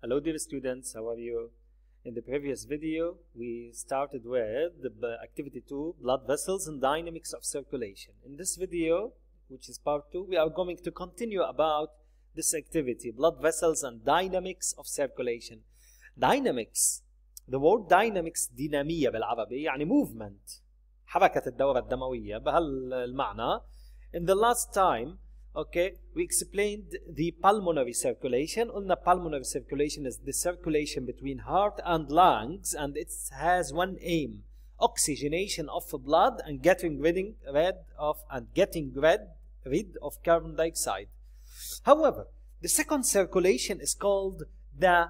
Hello dear students, how are you? In the previous video, we started with the b- activity 2, blood vessels and dynamics of circulation. In this video, which is part 2, we are going to continue about this activity, blood vessels and dynamics of circulation. Dynamics, the word dynamics دينامية بالعربي يعني movement حركة الدورة الدموية بهالمعنى. In the last time, okay, we explained the pulmonary circulation. قلنا pulmonary circulation is the circulation between heart and lungs and it has one aim oxygenation of blood and getting rid, rid of and getting rid, rid of carbon dioxide. However, the second circulation is called the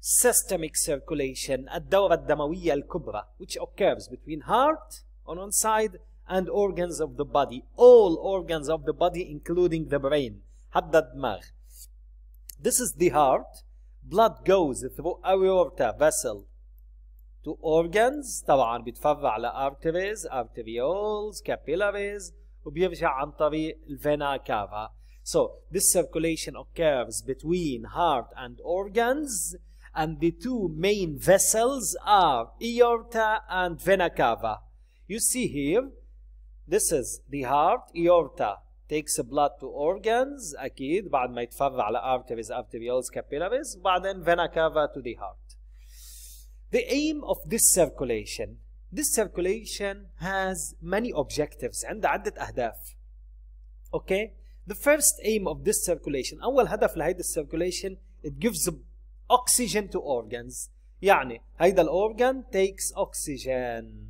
systemic circulation الدورة الدموية الكبرى which occurs between heart on one side and organs of the body all organs of the body including the brain حتى الدماغ this is the heart blood goes through aorta vessel to organs طبعا بيتفرع ل arteries arterioles capillaries وبيرجع عن طريق الفينا cava so this circulation occurs between heart and organs and the two main vessels are aorta and vena cava you see here this is the heart aorta takes blood to organs اكيد بعد ما يتفرع على arteries arterioles capillaries وبعدين vena cava to the heart the aim of this circulation this circulation has many objectives عندها عدة أهداف okay the first aim of this circulation أول هدف لهيدا الcirculation it gives oxygen to organs يعني هيدا الأورجان takes oxygen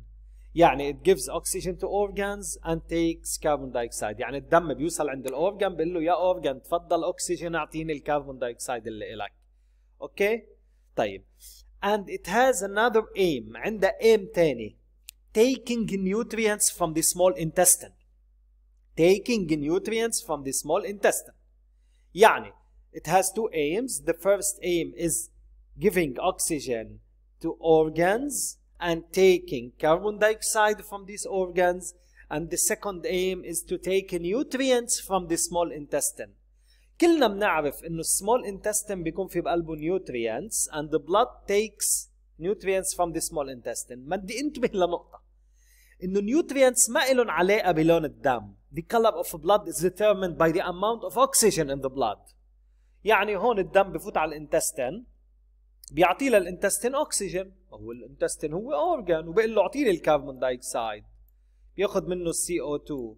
يعني it gives oxygen to organs and takes carbon dioxide يعني الدم بيوصل عند الأورجان بيقول له يا أورجان تفضل أكسجين أعطيني الكربون دايوكسيد اللي إلك أوكي طيب and it has another aim عندها aim تاني taking nutrients from the small intestine taking nutrients from the small intestine يعني it has two aims the first aim is giving oxygen to organs and taking carbon dioxide from these organs and the second aim is to take nutrients from the small intestine كلنا بنعرف انه small intestine بيكون في بقلبه nutrients and the blood takes nutrients from the small intestine ما بدي انتبه لنقطة انه nutrients ما إلهم علاقة بلون الدم the color of blood is determined by the amount of oxygen in the blood يعني هون الدم بفوت على الانتستين بيعطي لل intestine أكسجين. وهو ال intestine هو organ وبيقول له اعطيني ال carbon dioxide بياخذ منه ال CO2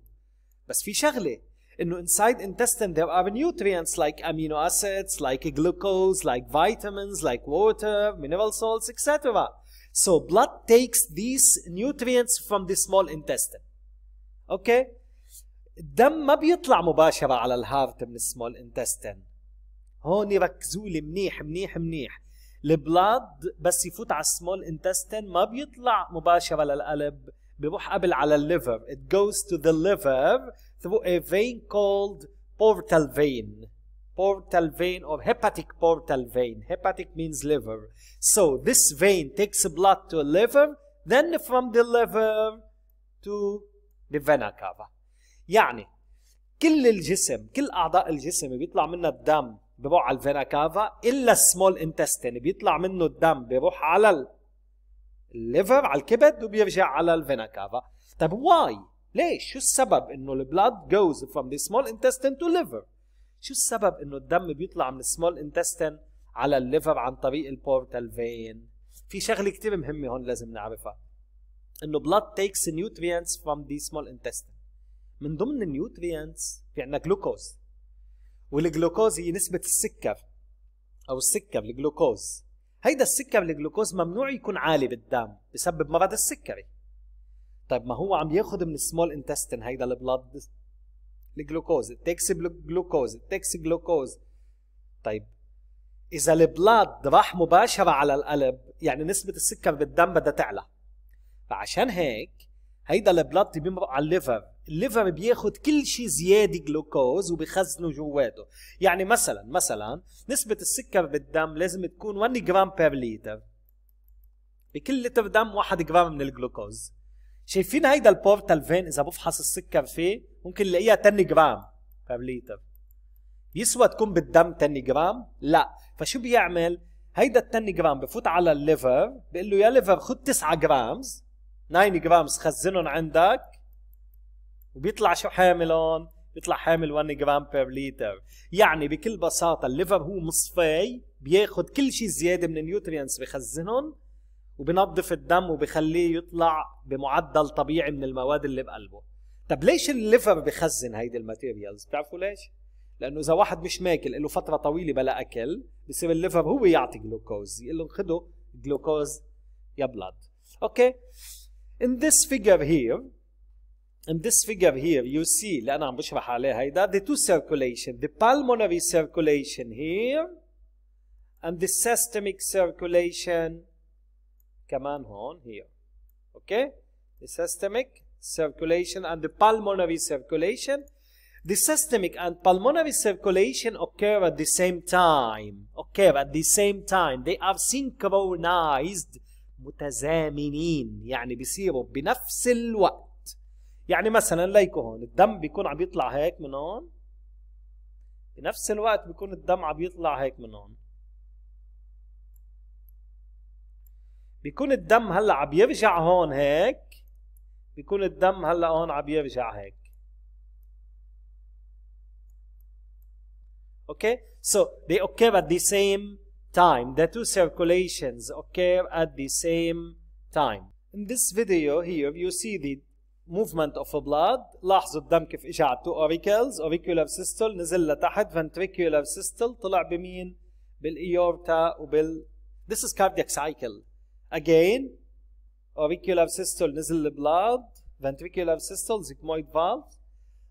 بس في شغلة إنه inside intestine there are nutrients like amino acids like glucose like vitamins like water mineral salts etc so blood takes these nutrients from the small intestine. Okay? الدم ما بيطلع مباشرة على ال heart من ال small intestine هون ركزوا لي منيح منيح منيح. ال blood بس يفوت على ال small intestine ما بيطلع مباشرة للقلب بيروح قبل على ال liver it goes to the liver through a vein called portal vein portal vein or hepatic portal vein hepatic means liver so this vein takes blood to the liver then from the liver to the vena cava يعني كل الجسم كل اعضاء الجسم بيطلع منها الدم بيروح على ال vena cava إلا ال small intestine بيطلع منه الدم بيروح على ال liver على الكبد وبيرجع على ال vena cava. طيب why؟ ليش؟ شو السبب إنه ال blood goes from the small intestine to liver شو السبب إنه الدم بيطلع من ال small intestine على ال liver عن طريق ال portal vein في شغلة كتير مهمة هون لازم نعرفها. إنه blood takes nutrients from the small intestine. من ضمن ال nutrients في عندنا جلوكوز والجلوكوز هي نسبة السكر أو السكر الجلوكوز. هيدا السكر الجلوكوز ممنوع يكون عالي بالدم بسبب مرض السكري. طيب ما هو عم ياخذ من ال small intestine هيدا ال blood الجلوكوز it takes glucose it takes glucose طيب إذا ال blood راح مباشرة على القلب يعني نسبة السكر بالدم بدها تعلى. فعشان هيك هيدا ال blood بيمرق على ال liver ال liver بياخد كل شيء زيادة جلوكوز وبخزنه جواته. يعني مثلا مثلا نسبة السكر بالدم لازم تكون 1 جرام per لتر بكل لتر دم 1 جرام من الجلوكوز. شايفين هيدا ال portal vein؟ إذا بفحص السكر فيه ممكن نلاقيها 10 جرام per لتر يسوى تكون بالدم 10 جرام؟ لا. فشو بيعمل؟ هيدا ال 10 جرام بفوت على ال liver بيقول له يا liver خد 9 grams 9 grams خزنهم عندك وبيطلع شو حاملهم بيطلع حامل 1 جرام per لتر يعني بكل بساطة ال liver هو مصفي بياخد كل شيء زيادة من ال nutrients بخزنهم وبنظف الدم وبخليه يطلع بمعدل طبيعي من المواد اللي بقلبه. طب ليش ال liver بخزن هيدي ال materials؟ بتعرفوا ليش؟ لأنه إذا واحد مش ماكل له فترة طويلة بلا أكل بصير ال liver هو يعطي جلوكوز. يقول لهم خذوا جلوكوز يا blood. okay؟ In this figure here in this figure here you see اللي انا عم بشرح عليه هيدا the two circulation the pulmonary circulation here and the systemic circulation كمان هون here okay the systemic circulation and the pulmonary circulation the systemic and pulmonary circulation occur at the same time occur at the same time they are synchronized متزامنين يعني بيصيروا بنفس الوقت يعني مثلا ليكو هون الدم بيكون عم يطلع هيك من هون بنفس الوقت بيكون الدم عم يطلع هيك من هون. بيكون الدم هلأ عم يرجع هون هيك بيكون الدم هلأ هون عم يرجع هيك. Okay? So they occur at the same time. The two circulations occur at the same time. In this video here you see the movement of blood. لاحظوا الدم كيف اجى على two auricles. auricular systole نزل لتحت. ventricular systole طلع بمين؟ بالإيورتا وبال this is cardiac cycle. Again auricular systole نزل ال blood ventricular systole sigmoid valve.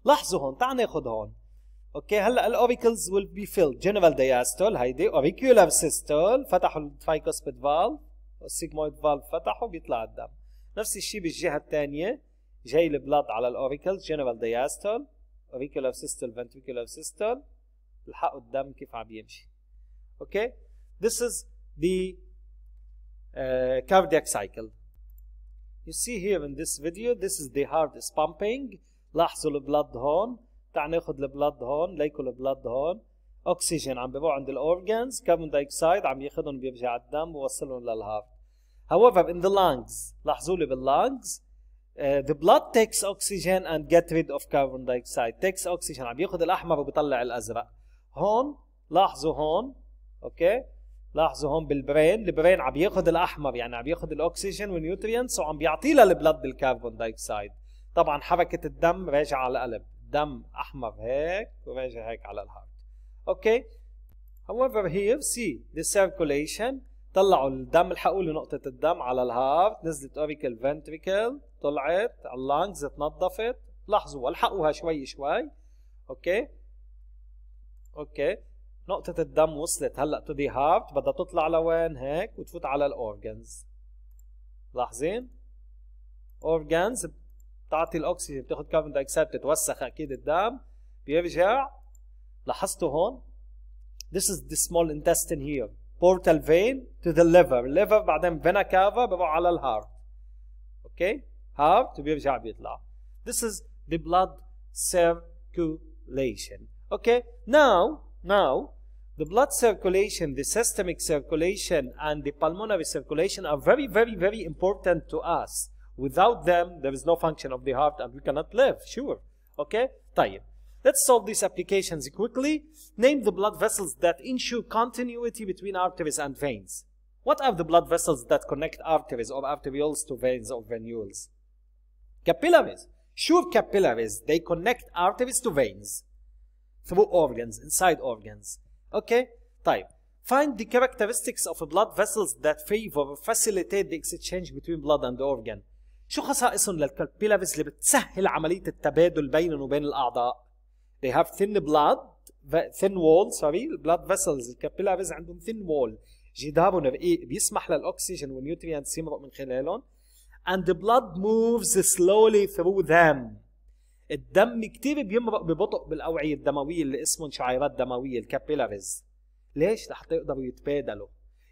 لاحظوا هون تعال ناخذ هون. okay هلأ ال auricles will be filled general diastole هيدي. auricular systole فتحوا ال tricuspid valve ال sigmoid valve فتحوا بيطلع الدم. نفس الشيء بالجهة الثانية. جاي ال blood على ال auricles general diastole auricular systole ventricular systole الحقوا الدم كيف عم يمشي. okay this is the uh, cardiac cycle. You see here in this video this is the heart is pumping. لاحظوا ال blood هون. تعال ناخذ ال blood هون ليكوا ال blood هون. اكسجين عم بيروح عند ال organs carbon dioxide عم ياخذهم بيرجع الدم ووصلهم لل heart however in the lungs لاحظوا لي بال lungs uh, the blood takes oxygen and get rid of carbon dioxide. Takes oxygen عم ياخذ الأحمر وبيطلع الأزرق. هون لاحظوا هون okay؟ لاحظوا هون بال brain ال brain عم ياخذ الأحمر يعني عم ياخذ الأكسجين وال nutrients وعم بيعطي لها ال blood بال carbon dioxide طبعا حركة الدم راجعة على القلب. دم أحمر هيك وراجع هيك على ال heart okay؟ However here see the circulation. طلعوا الدم الحقوا نقطة الدم على ال heart نزلت auricle ventricle طلعت على ال lungs تنظفت لاحظوا ألحقوها شوي شوي. okay؟ okay. نقطة الدم وصلت. هلأ to the heart بدها تطلع لوين؟ هيك وتفوت على ال organs لاحظين؟ organs بتعطي الأكسجين بتاخذ carbon dioxide بتتوسخ أكيد الدم. بيرجع. لاحظتوا هون؟ This is the small intestine here. Portal vein to the liver. Liver بعدين vena cava بروح على الهارت أوكي؟ هارت وبيرجع بيطلع this is the blood circulation okay now now the blood circulation the systemic circulation and the pulmonary circulation are very very very important to us Without them, there is no function of the heart and we cannot live, sure. Okay? طيب. Let's solve these applications quickly. Name the blood vessels that ensure continuity between arteries and veins. What are the blood vessels that connect arteries or arterioles to veins or venules? Capillaries. Sure capillaries, they connect arteries to veins through organs, inside organs. Okay? طيب. Find the characteristics of blood vessels that favor or facilitate the exchange between blood and organ. شو خصائصهم لل capillaries اللي بتسهل عملية التبادل بينهم وبين الأعضاء؟ They have thin blood thin wall sorry blood vessels ال capillaries عندهم thin wall جدارهم رقيق بيسمح للأكسجين وال nutrients يمرق من خلالهم and the blood moves slowly through them. الدم كتير بيمرق ببطء بالأوعية الدموية اللي اسمهم شعيرات دموية ال capillaries ليش؟ لحتى يقدروا يتبادلوا.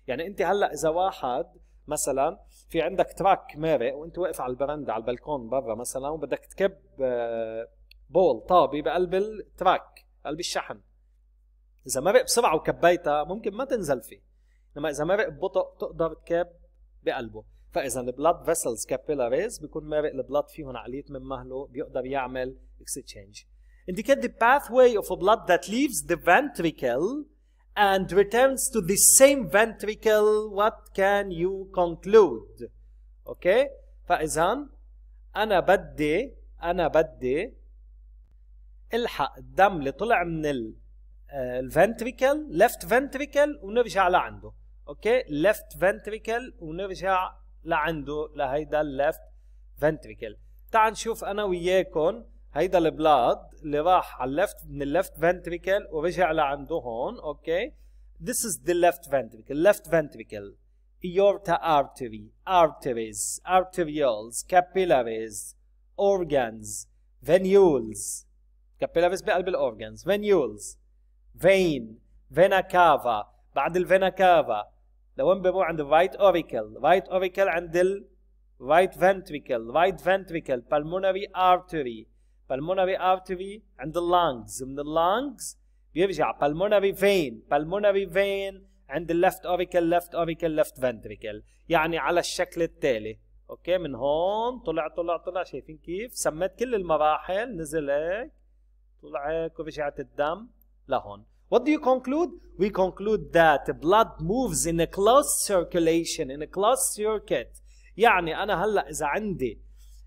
يعني أنت هلأ إذا واحد مثلا في عندك truck مارق وأنت واقف على البرندة على البلكون برا مثلا وبدك تكب آه، بول طابي بقلب ال truck قلب الشحن. إذا مرق بسرعة وكبيتها ممكن ما تنزل فيه. إنما إذا مرق ببطء تقدر تكب بقلبه. فإذا ال blood vessels capillaries بيكون مارق ال blood فيهم على أقل من مهله بيقدر يعمل exchange indicate the pathway of blood that leaves the ventricle and returns to the same ventricle. What can you conclude? okay فإذا أنا بدي أنا بدي ألحق الدم اللي طلع من ال ventricle left ventricle ونرجع لعنده. okay left ventricle ونرجع لعنده لهيدا ال left ventricle تعال نشوف أنا وياكم هيدا ال blood اللي راح على ال left من ال left ventricle ورجع لعنده هون أوكي؟ This is the left ventricle. Left ventricle. Aorta artery. Arteries. Arterioles. Capillaries. Organs. Venules. Capillaries بقلب ال organs venules. Vein. Vena cava. بعد ال vena cava لوين بيروح عند ال right auricle right auricle عند ال right ventricle. Right ventricle. Pulmonary artery. Pulmonary artery عند ال lungs من ال lungs بيرجع. Pulmonary vein. Pulmonary vein عند ال left auricle left auricle left ventricle. يعني على الشكل التالي. okay من هون طلع طلع طلع. شايفين كيف؟ سميت كل المراحل. نزل هيك طلع هيك ورجعت الدم لهون. What do you conclude? We conclude that blood moves in a closed circulation, in a closed circuit. يعني أنا هلأ إذا عندي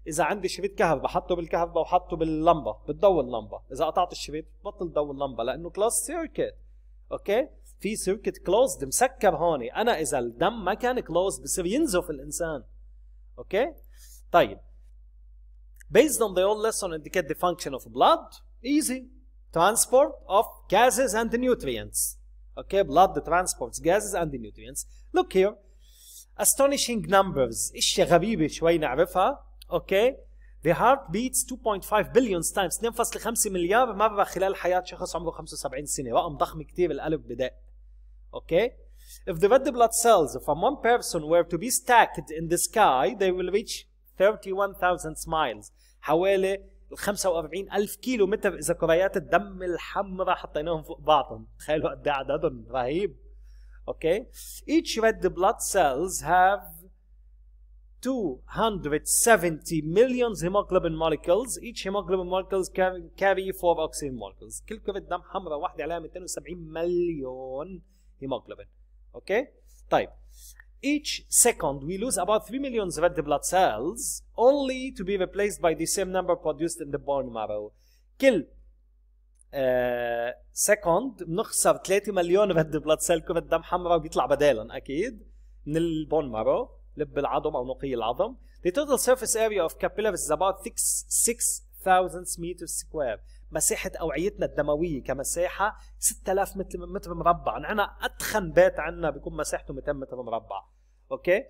إذا عندي شريط كهرباء بحطه بالكهرباء وحطه باللمبة بتضوي اللمبة، إذا قطعت الشريط بطل ضوي اللمبة لأنه closed circuit. okay؟ في circuit closed مسكر هون، أنا إذا الدم ما كان closed بصير ينزف الإنسان. okay؟ طيب. Based on the old lesson indicate the function of blood. Easy. transport of gases and nutrients. Okay, blood transports gases and nutrients. Look here. Astonishing numbers. اشياء غريبة شوي نعرفها. Okay. The heart beats 2.5 billion times 2.5 مليار مرة خلال حياة شخص عمره 75 سنة. رقم ضخم كتير القلب بدق. Okay. If the red blood cells from one person were to be stacked in the sky, they will reach 31,000 miles. حوالي ال 45 ألف كيلو متر إذا كريات الدم الحمراء حطيناهم فوق بعضهم. تخيلوا قد إيه عددهم. رهيب. أوكي؟ Each red blood cells have 270 million hemoglobin molecules. Each hemoglobin molecules carry 4 oxygen molecules. كل كرة دم حمراء واحدة عليها 270 مليون hemoglobin. أوكي؟ طيب. Each second we lose about 3 million red blood cells only to be replaced by the same number produced in the bone marrow. كل آه second بنخسر 3 مليون red blood cell كرة دم حمراء وبيطلع بدالهم أكيد. من ال bone marrow لب العظم أو نقي العظم. The total surface area of capillaries is about 6000 meters square. مساحة أوعيتنا الدموية كمساحة 6000 متر متر مربع، نحن أتخن بيت عندنا بيكون مساحته 200 متر مربع. أوكي؟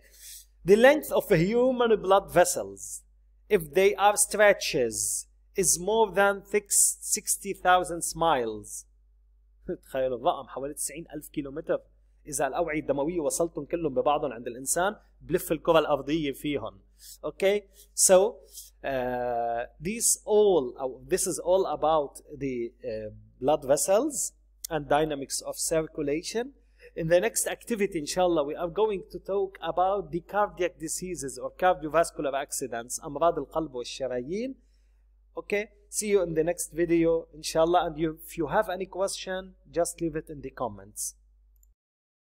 The length of a human blood vessels, if they are stretches, is more than 60,000 miles. تخيلوا الرقم حوالي 90,000 كيلو متر. إذا الأوعية الدموية وصلتهم كلهم ببعضهم عند الإنسان بلف الكرة الأرضية فيهم. Okay? So, uh, these all, uh, this is all about the uh, blood vessels and dynamics of circulation. In the next activity, inshallah, we are going to talk about the cardiac diseases or cardiovascular accidents, أمراض القلب والشرايين. Okay, see you in the next video, inshallah. And you, if you have any question, just leave it in the comments.